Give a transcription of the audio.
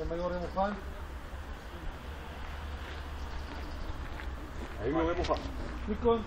El mayor de Muján. Ahí me voy a Muján. Nikon.